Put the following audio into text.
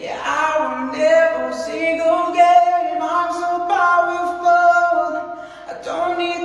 Yeah, I single game. I'm so powerful. I don't need